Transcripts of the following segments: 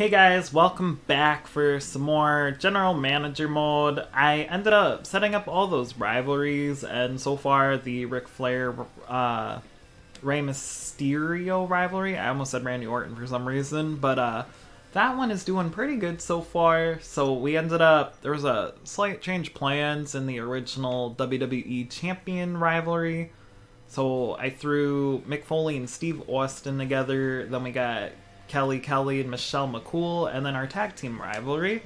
Hey guys, welcome back for some more General Manager mode. I ended up setting up all those rivalries, and so far the Ric Flair, uh, Rey Mysterio rivalry, I almost said Randy Orton for some reason, but uh, that one is doing pretty good so far. So we ended up, there was a slight change plans in the original WWE Champion rivalry. So I threw Mick Foley and Steve Austin together, then we got Kelly Kelly and Michelle McCool, and then our tag team rivalry.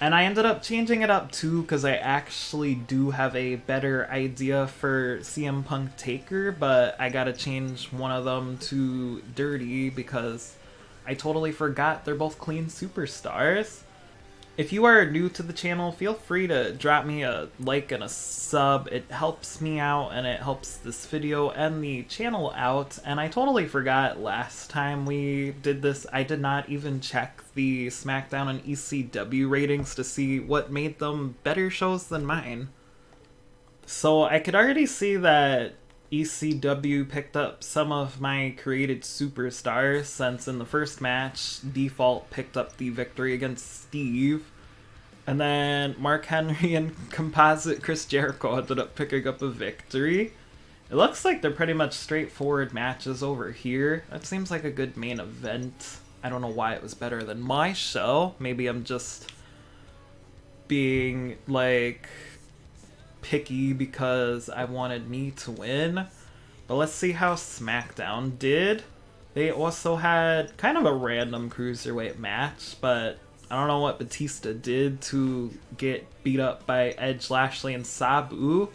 And I ended up changing it up too because I actually do have a better idea for CM Punk Taker, but I gotta change one of them to Dirty because I totally forgot they're both clean superstars. If you are new to the channel, feel free to drop me a like and a sub. It helps me out and it helps this video and the channel out. And I totally forgot last time we did this, I did not even check the SmackDown and ECW ratings to see what made them better shows than mine. So I could already see that ECW picked up some of my created superstars since in the first match, Default picked up the victory against Steve. And then Mark Henry and Composite Chris Jericho ended up picking up a victory. It looks like they're pretty much straightforward matches over here. That seems like a good main event. I don't know why it was better than my show. Maybe I'm just being like picky because I wanted me to win. But let's see how SmackDown did. They also had kind of a random cruiserweight match, but I don't know what Batista did to get beat up by Edge, Lashley, and Sabu.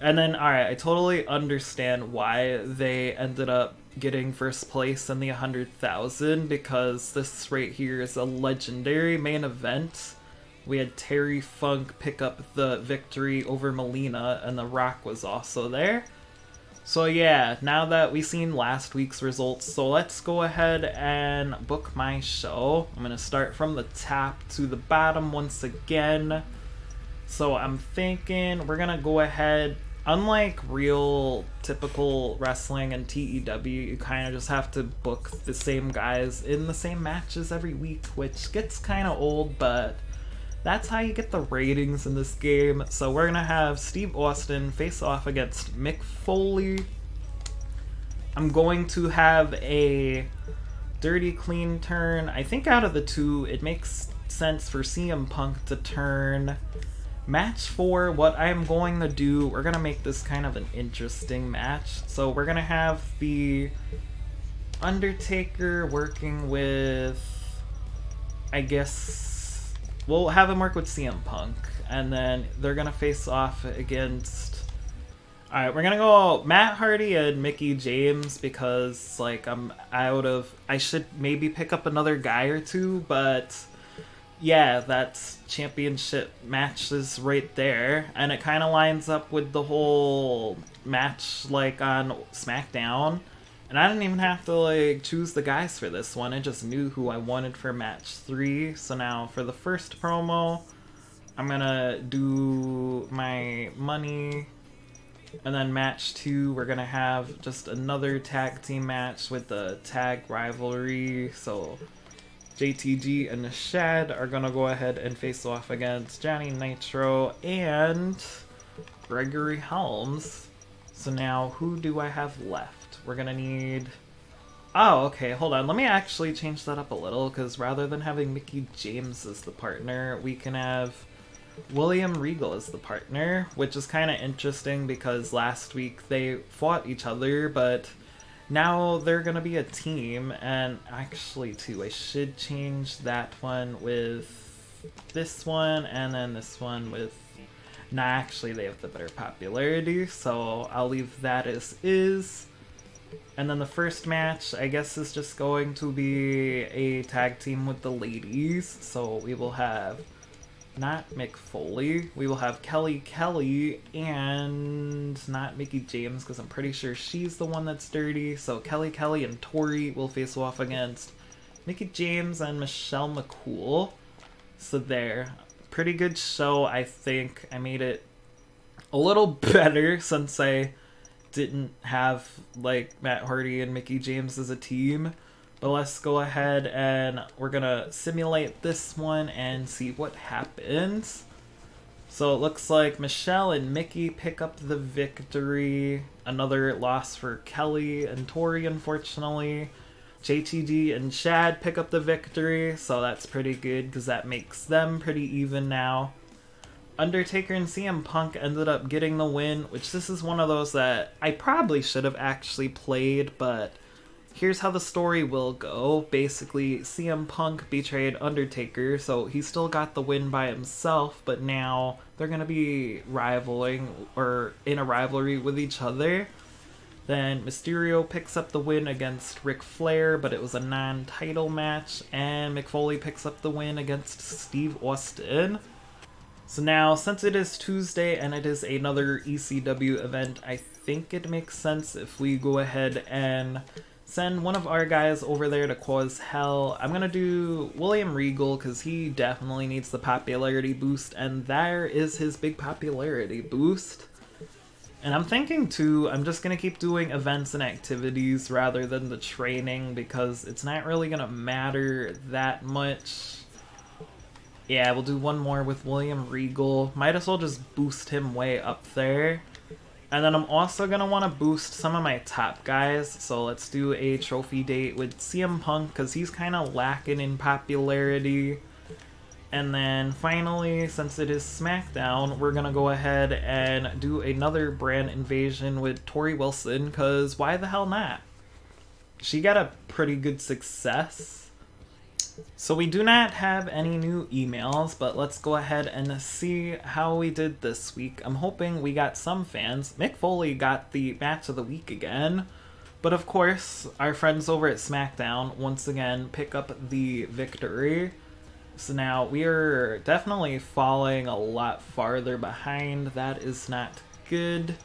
And then, alright, I totally understand why they ended up getting first place in the 100,000 because this right here is a legendary main event we had Terry Funk pick up the victory over Melina, and The Rock was also there. So yeah, now that we've seen last week's results, so let's go ahead and book my show. I'm gonna start from the top to the bottom once again. So I'm thinking we're gonna go ahead. Unlike real typical wrestling and TEW, you kind of just have to book the same guys in the same matches every week, which gets kind of old, but that's how you get the ratings in this game. So we're gonna have Steve Austin face off against Mick Foley. I'm going to have a dirty clean turn. I think out of the two, it makes sense for CM Punk to turn. Match four, what I'm going to do, we're gonna make this kind of an interesting match. So we're gonna have the Undertaker working with, I guess, we'll have him work with CM Punk, and then they're gonna face off against. All right, we're gonna go Matt Hardy and Mickie James because like I'm out of. I should maybe pick up another guy or two, but yeah, that's championship matches right there, and it kind of lines up with the whole match like on SmackDown and I didn't even have to like choose the guys for this one. I just knew who I wanted for match three. So now for the first promo, I'm gonna do my money. And then match two, we're gonna have just another tag team match with the tag rivalry. So JTG and Shad are gonna go ahead and face off against Johnny Nitro and Gregory Helms. So now who do I have left? we're gonna need... Oh, okay, hold on. Let me actually change that up a little, because rather than having Mickie James as the partner, we can have William Regal as the partner, which is kind of interesting because last week they fought each other, but now they're gonna be a team, and actually, too, I should change that one with this one, and then this one with... Nah, actually, they have the better popularity, so I'll leave that as is. And then the first match, I guess, is just going to be a tag team with the ladies. So we will have not Mick Foley. We will have Kelly Kelly and not Mickie James because I'm pretty sure she's the one that's dirty. So Kelly Kelly and Torrie will face off against Mickie James and Michelle McCool. So there. Pretty good show, I think. I made it a little better since I didn't have like Matt Hardy and Mickie James as a team. But let's go ahead and we're gonna simulate this one and see what happens. So it looks like Michelle and Mickie pick up the victory. Another loss for Kelly and Torrie, unfortunately. JTG and Shad pick up the victory, so that's pretty good because that makes them pretty even now. Undertaker and CM Punk ended up getting the win, which this is one of those that I probably should have actually played, but here's how the story will go. Basically, CM Punk betrayed Undertaker, so he still got the win by himself, but now they're going to be rivaling or in a rivalry with each other. Then Mysterio picks up the win against Ric Flair, but it was a non title match, and Mick Foley picks up the win against Steve Austin. So now, since it is Tuesday and it is another ECW event, I think it makes sense if we go ahead and send one of our guys over there to cause hell. I'm gonna do William Regal because he definitely needs the popularity boost, and there is his big popularity boost. And I'm thinking too, I'm just gonna keep doing events and activities rather than the training because it's not really gonna matter that much yeah, we'll do one more with William Regal. Might as well just boost him way up there. And then I'm also want to boost some of my top guys. So let's do a trophy date with CM Punk because he's kind of lacking in popularity. And then finally, since it is SmackDown, we're to go ahead and do another brand invasion with Torrie Wilson because why the hell not? She got a pretty good success. So we do not have any new emails, but let's go ahead and see how we did this week. I'm hoping we got some fans. Mick Foley got the match of the week again. But of course, our friends over at SmackDown once again pick up the victory. So now we are definitely falling a lot farther behind. That is not good.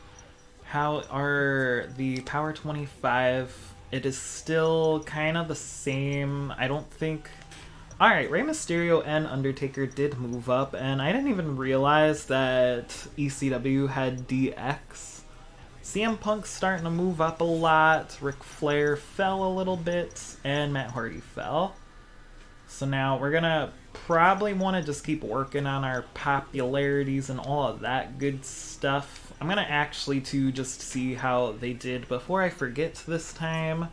How are the Power 25? It is still kind of the same. I don't think Alright, Rey Mysterio and Undertaker did move up, and I didn't even realize that ECW had DX. CM Punk's starting to move up a lot, Ric Flair fell a little bit, and Matt Hardy fell. So now we're gonna probably want to just keep working on our popularities and all of that good stuff. I'm gonna actually to just see how they did before I forget this time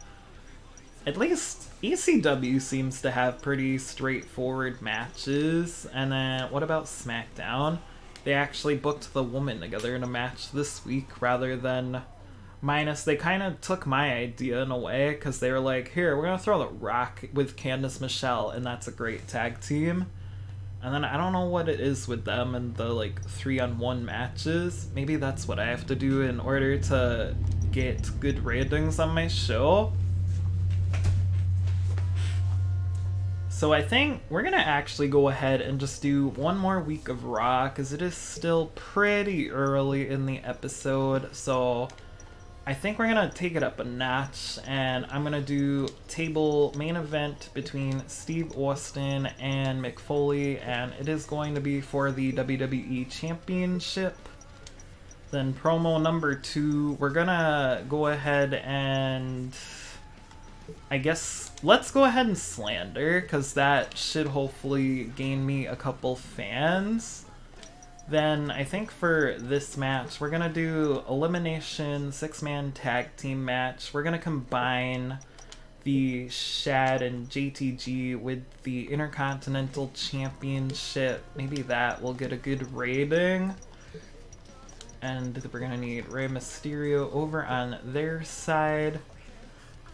at least ECW seems to have pretty straightforward matches. And then what about SmackDown? They actually booked the woman together in a match this week rather than minus they kind of took my idea in a way because they were like here we're gonna throw the rock with candice michelle and that's a great tag team. And then i don't know what it is with them and the like three on one matches. Maybe that's what i have to do in order to get good ratings on my show. So I think we're gonna actually go ahead and just do one more week of Raw because it is still pretty early in the episode. So I think we're gonna take it up a notch and I'm gonna do table main event between Steve Austin and Mick Foley and it is going to be for the WWE Championship. Then promo number two, we're gonna go ahead and I guess let's go ahead and slander, because that should hopefully gain me a couple fans. Then I think for this match, we're to do elimination six-man tag team match. We're to combine the Shad and JTG with the Intercontinental Championship. Maybe that will get a good rating. And we're to need Rey Mysterio over on their side.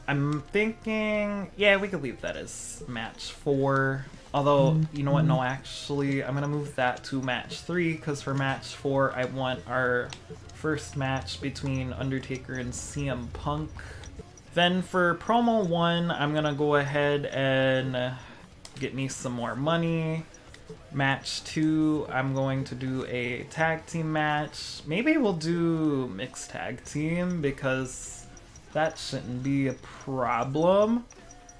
I'm thinking, yeah, we could leave that as match four. Although, mm-hmm. you know what? No, actually, I'm gonna move that to match three because for match four, I want our first match between Undertaker and CM Punk. Then for promo one, I'm gonna go ahead and get me some more money. Match two, I'm going to do a tag team match. Maybe we'll do mixed tag team because that shouldn't be a problem.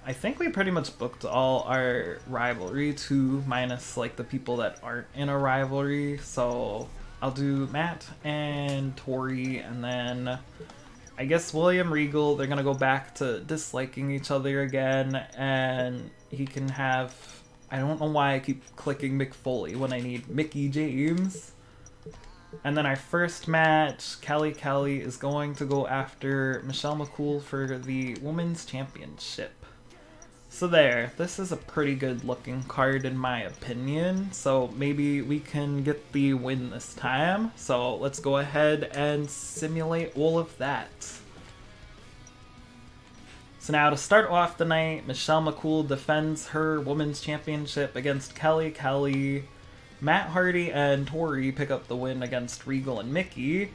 I think we pretty much booked all our rivalry to minus like the people that aren't in a rivalry. So I'll do Matt and Torrie and then I guess William Regal, they're gonna go back to disliking each other again, and he can have. I don't know why I keep clicking Mick Foley when I need Mickie James. And then our first match, Kelly Kelly is going to go after Michelle McCool for the Women's Championship. So there, this is a pretty good looking card in my opinion, so maybe we can get the win this time. So let's go ahead and simulate all of that. So now to start off the night, Michelle McCool defends her Women's Championship against Kelly Kelly. Matt Hardy and Torrie pick up the win against Regal and Mickie.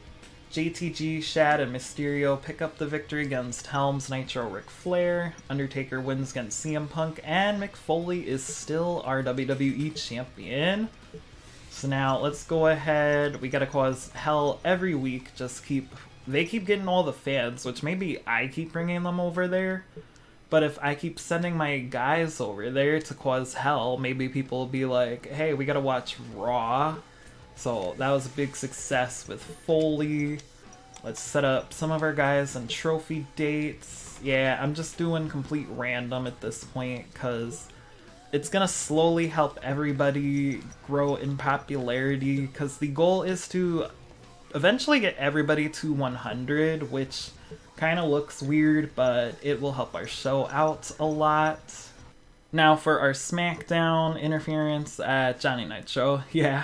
JTG, Shad, and Mysterio pick up the victory against Helms, Nitro, Ric Flair. Undertaker wins against CM Punk, and Mick Foley is still our WWE champion. So now let's go ahead. We gotta cause hell every week. Just keep. They keep getting all the fans, which maybe I keep bringing them over there. But if I keep sending my guys over there to cause hell, maybe people will be like, hey, we gotta watch Raw. So that was a big success with Foley. Let's set up some of our guys on trophy dates. Yeah, I'm just doing complete random at this point because it's gonna slowly help everybody grow in popularity because the goal is to eventually get everybody to 100, which kind of looks weird, but it will help our show out a lot. Now for our SmackDown interference at Johnny Nitro, yeah.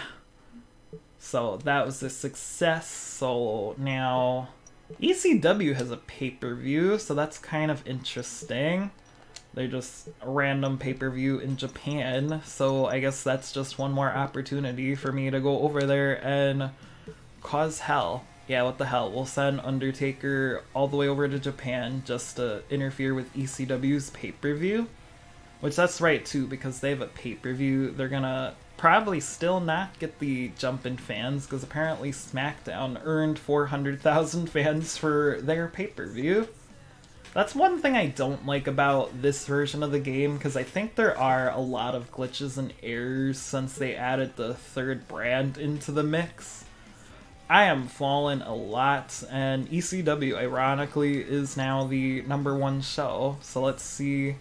So that was a success. So now ECW has a pay per view, so that's kind of interesting. They're just a random pay per view in Japan, so I guess that's just one more opportunity for me to go over there and cause hell yeah, what the hell? We'll send Undertaker all the way over to Japan just to interfere with ECW's pay per view. Which that's right too, because they have a pay per view. They're gonna probably still not get the jump in fans, because apparently SmackDown earned 400,000 fans for their pay per view. That's one thing I don't like about this version of the game, because I think there are a lot of glitches and errors since they added the third brand into the mix. I am falling a lot, and ECW, ironically, is now the number one show. So let's see.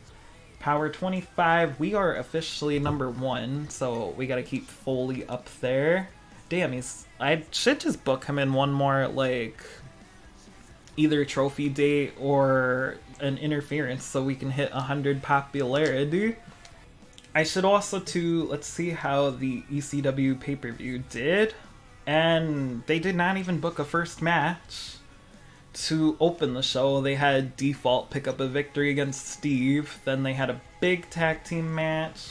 Power 25, we are officially number one, so we gotta keep Foley up there. Damn, he's. I should just book him in one more, like, either trophy date or an interference so we can hit 100 popularity. I should also, too, let's see how the ECW pay per view did and they did not even book a first match to open the show. They had Default pick up a victory against Steve, then they had a big tag team match,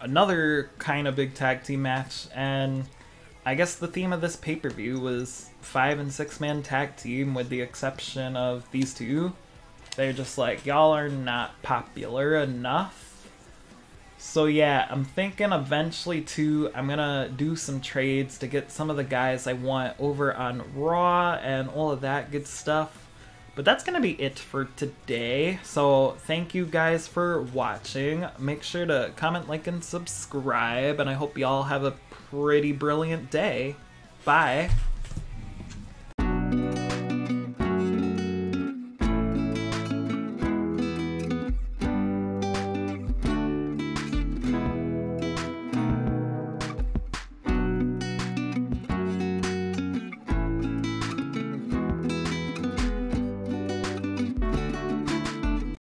another kind of big tag team match, and I guess the theme of this pay per view was five and six man tag team, with the exception of these two. They're just like, y'all are not popular enough so yeah, I'm thinking eventually too, I'm gonna do some trades to get some of the guys I want over on Raw and all of that good stuff. But that's gonna be it for today. So thank you guys for watching. Make sure to comment, like, and subscribe. And I hope y'all have a pretty brilliant day. Bye.